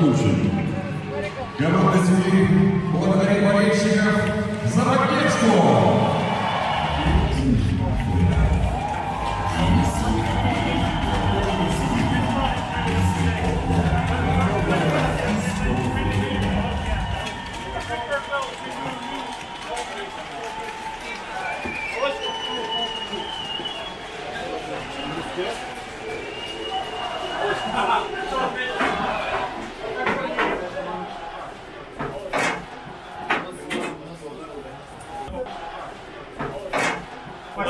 Душин. Команда семьи благодарит болельщиков за поддержку. Look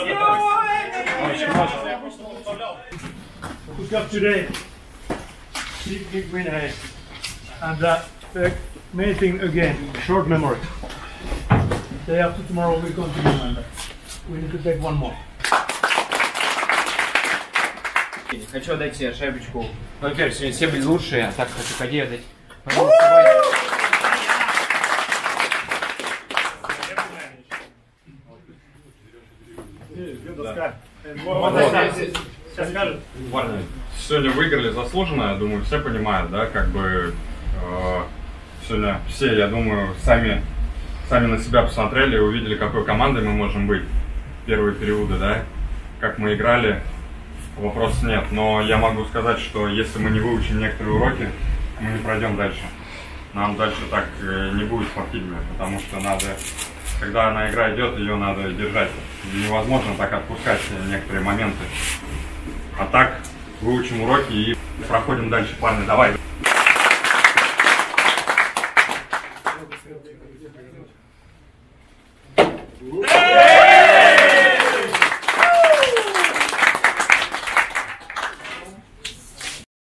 up today. Big, big win ahead. And uh, main thing again, short memory. Day after tomorrow we continue and uh, we need to take one more. Хочу отдать себе шайбочку. Ну, во-первых, сегодня все были лучшие, а так хочу Каде отдать. Сейчас скажет. Парни, сегодня выиграли заслуженно, я думаю, все понимают, да, как бы э, сегодня все, я думаю, сами, сами на себя посмотрели и увидели, какой командой мы можем быть первые периоды, да, как мы играли, вопросов нет, но я могу сказать, что если мы не выучим некоторые уроки, мы не пройдем дальше. Нам дальше так э, не будет спортивно, потому что надо, когда она игра идет, ее надо держать. Невозможно так отпускать некоторые моменты. А так выучим уроки и проходим дальше. Парни, давай. Hey!